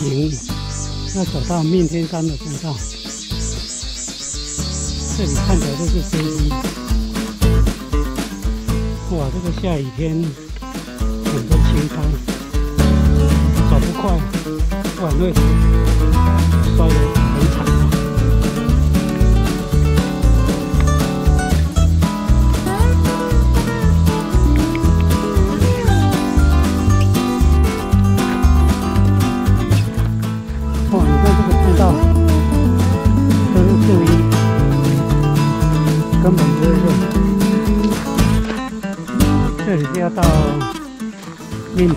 平，那走到面天山的步道，这里看起来就是飞机。哇，这个下雨天很多青苔，走不快，晚会摔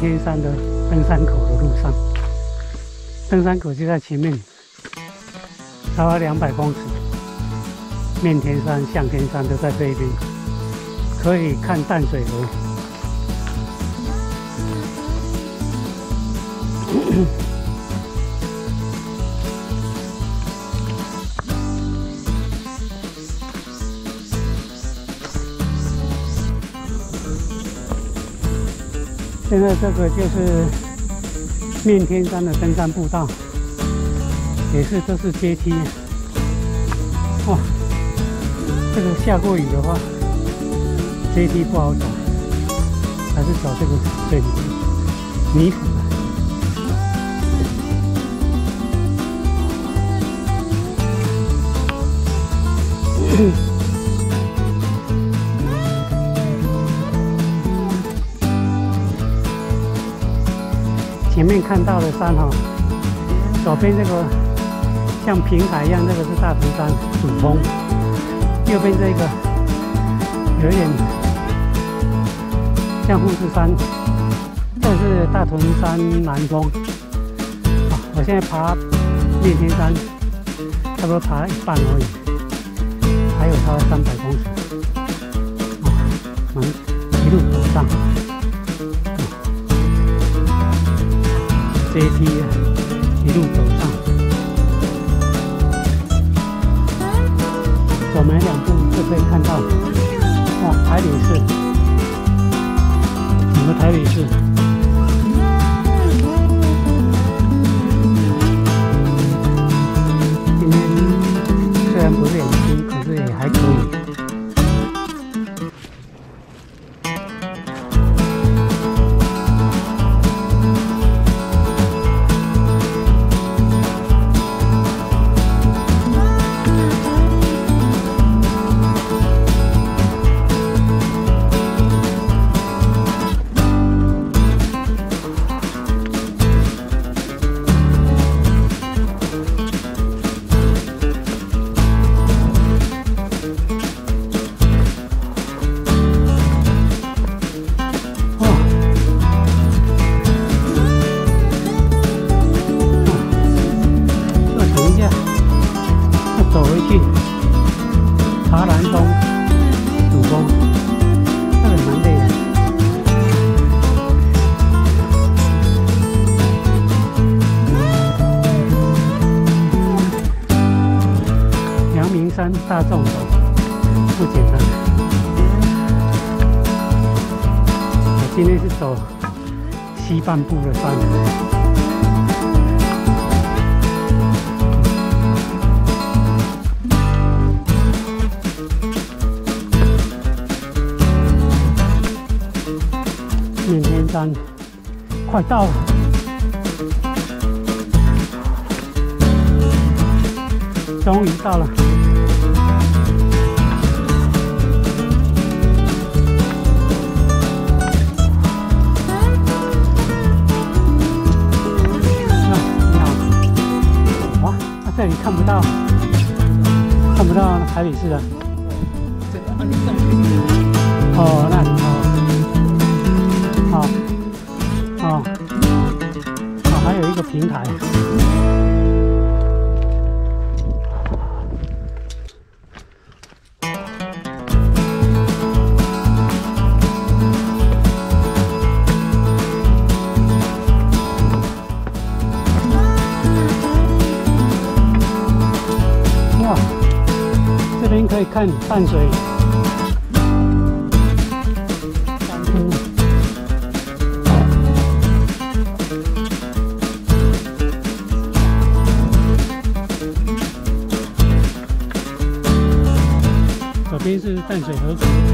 天山的登山口的路上，登山口就在前面，差了两百公尺。面天山、向天山都在这一边，可以看淡水河。现在这个就是面天山的登山步道，也是都是阶梯。哇，这个下过雨的话，阶梯不好走，还是走这个这里泥土。面看到的山哈、左边这个像平台一样，这个是大屯山主峰，右边这个有一点像富士山，这是大屯山南峰。啊，我现在爬面天山，差不多爬了一半而已，还有差不多三百公尺。啊，我们一路走上。阶梯一路走上，走没两步就可以看到，哇，台北市，整个台北市。大众走不简单。我今天是走西半部的山。面天山快到了，终于到了。这里看不到，看不到海北市的。哦，那里哦，好，哦，哦，还有一个平台。看淡水。这边是淡水河谷。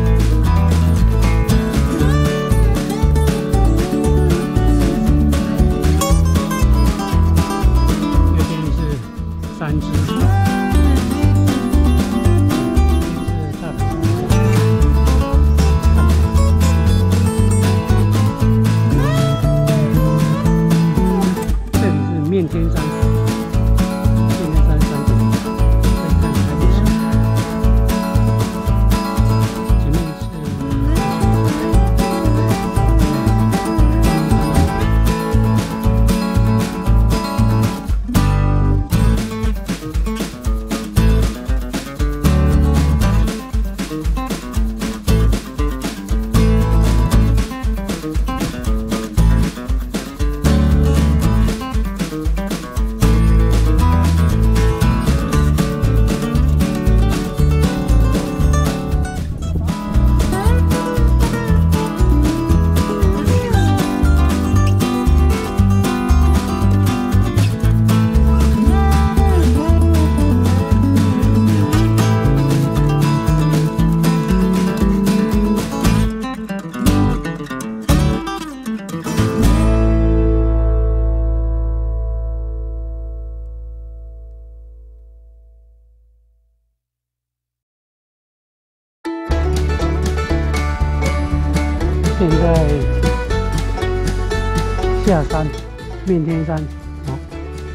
哦，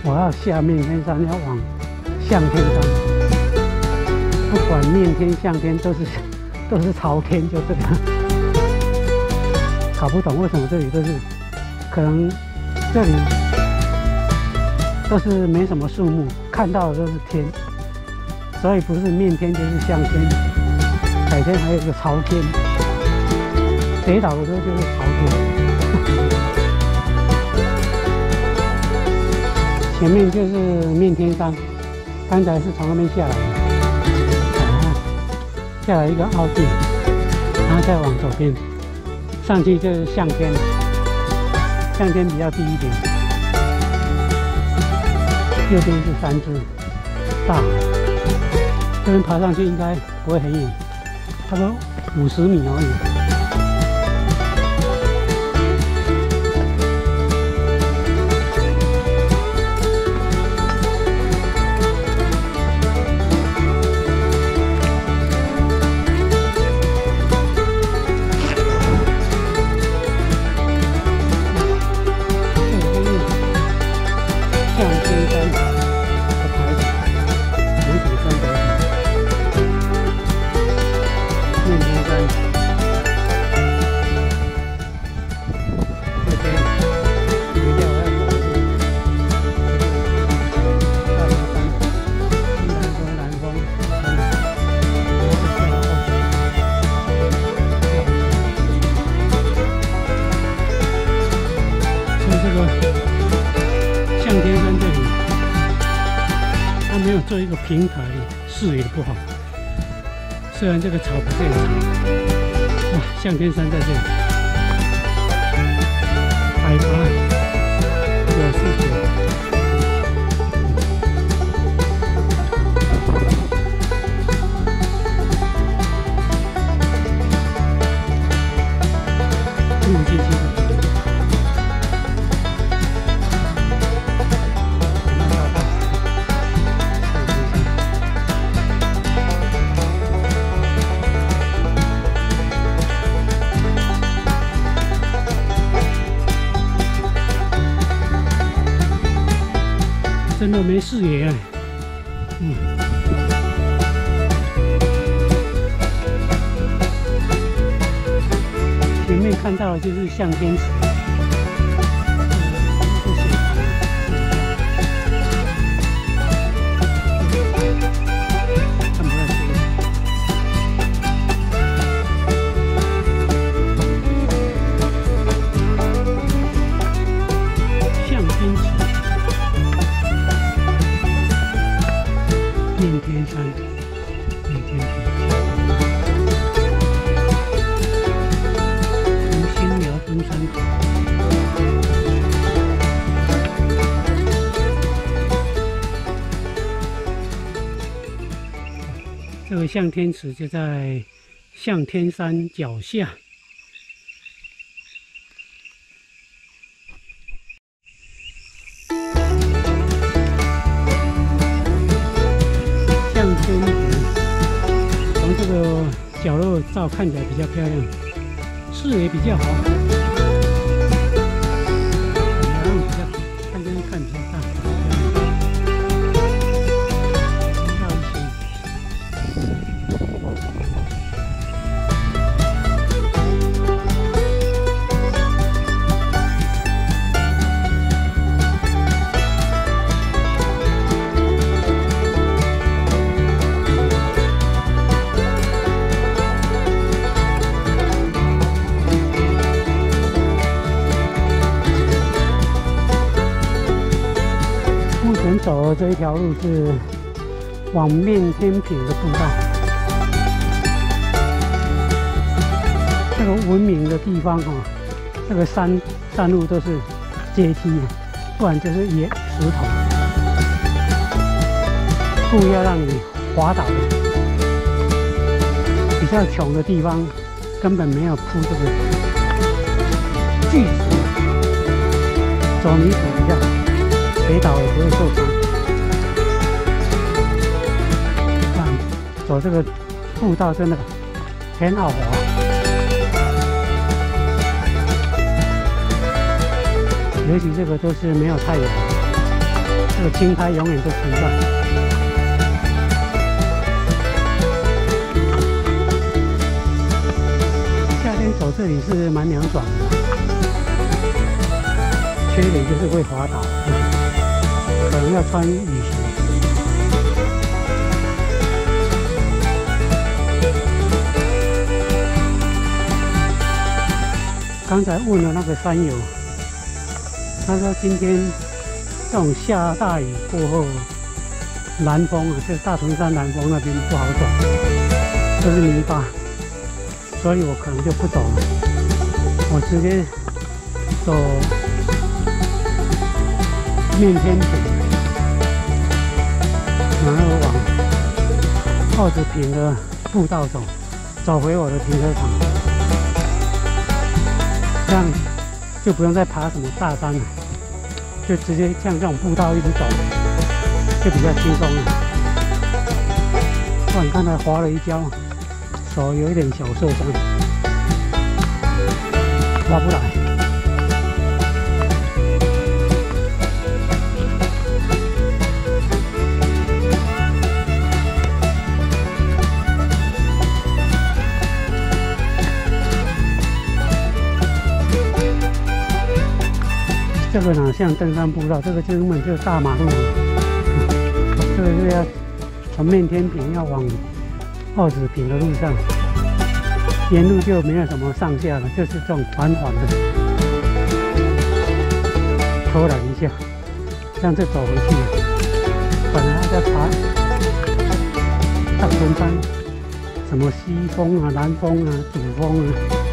我要下面天山，要往向天山。不管面天向天，都是 都是朝天，就这个。搞不懂为什么这里都是，可能这里都是没什么树木，看到的都是天，所以不是面天就是向天，改天还有一个朝天。北岛的时候就是朝天，前面就是面天山，刚才是从那边下来的，下来一个凹地，然后再往左边，上去就是向天，向天比较低一点，右边是三只大海，这边爬上去应该不会很远，差不多五十米而已。向天山这里，它没有做一个平台，视野不好。虽然这个草不见长，哇，向天山在这里，海拔的没视野哎，嗯。前面看到的就是向天池。面天山，面天山，从新苗登山口。这个向天池就在向天山脚下。照看起来比较漂亮，视野比较好，然后比较看看看比较大。条路是往面天平的步道。这个文明的地方哈，这个山山路都是阶梯，不然就是野石头，故意要让你滑倒的。比较穷的地方根本没有铺这个巨石，走泥土比较好。跌倒也不会受伤。走这个步道真的很好滑。尤其这个都是没有太阳，这个青苔永远都存在。夏天走这里是蛮凉爽的，缺点就是会滑倒。可能要穿雨鞋。刚才问了那个山友，他说今天这种下大雨过后，南峰啊，就是大屯山南峰那边不好走，都是泥巴，所以我可能就不走了，我直接走面天平。然后往二子坪的步道走，走回我的停车场，这样就不用再爬什么大山了，就直接像这种步道一直走，就比较轻松了。不然刚才滑了一跤，手有一点小受伤，滑不来。这个哪像登山步道？这个根本就是大马路。这个是要从面天平要往二子坪的路上，沿路就没有什么上下了，就是这种缓缓的，偷懒一下，这样就走回去。本来要爬大屯山，什么西峰啊、南峰啊、主峰啊。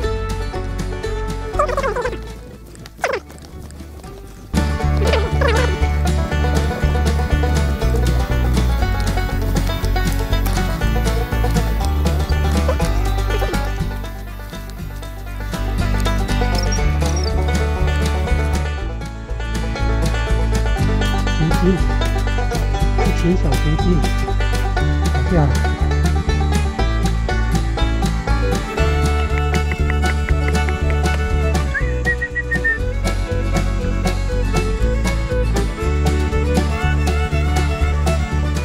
小雏鸡，好漂亮。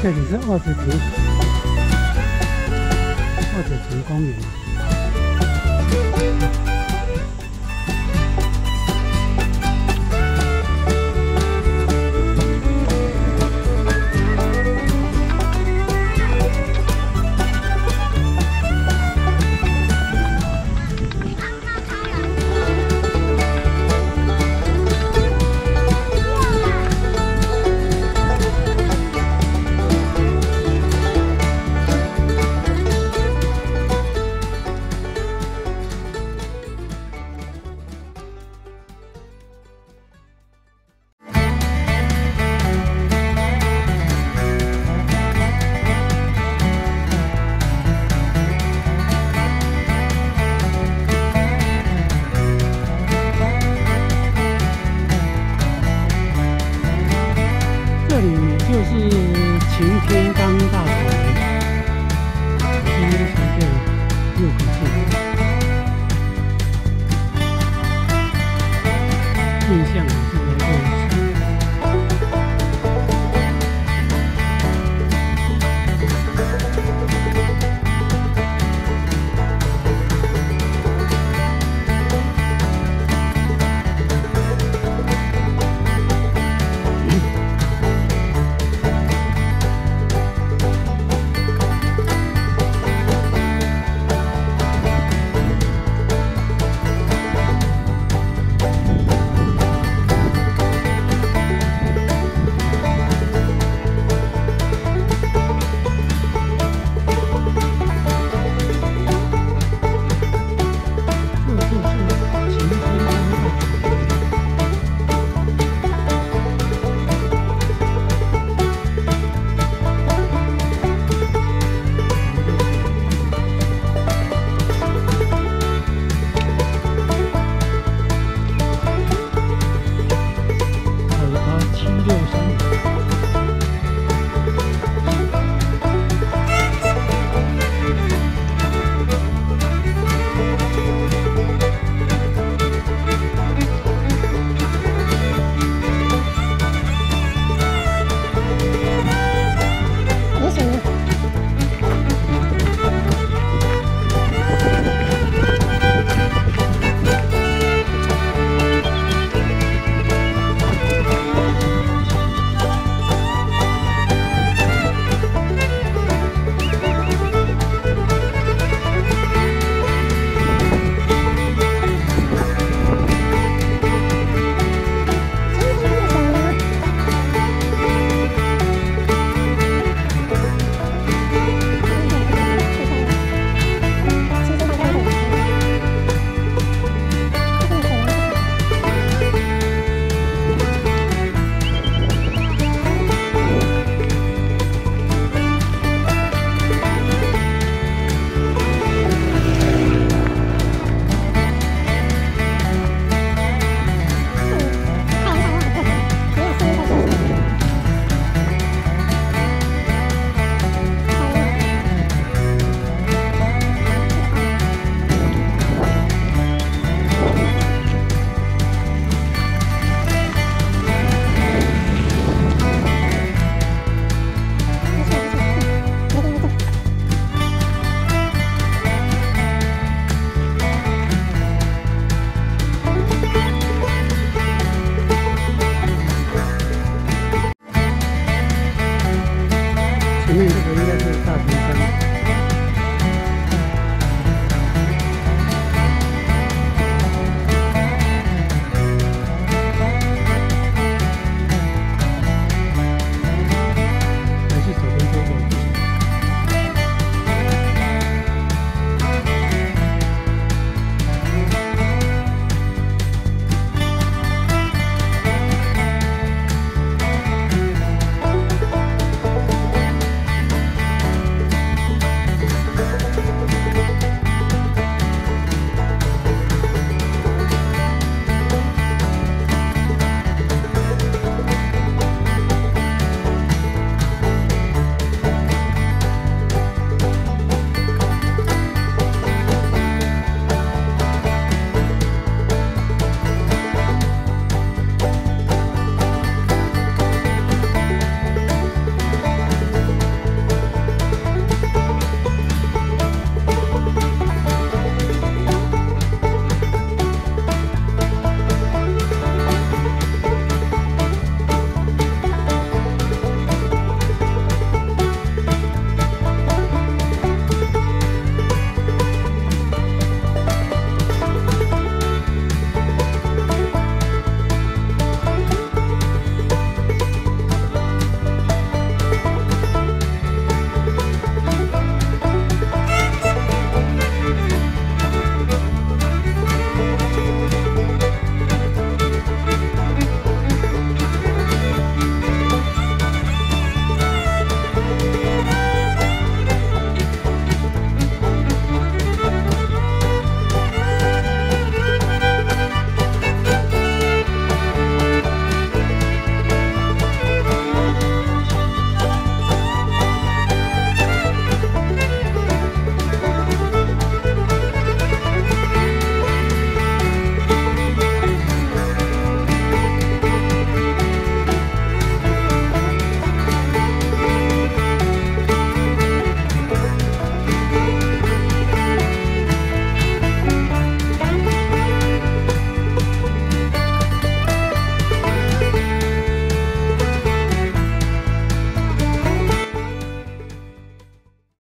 这里是二子坪，二子坪公园。